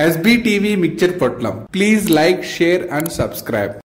SBTV Mixture Potlam. Please like, share and subscribe.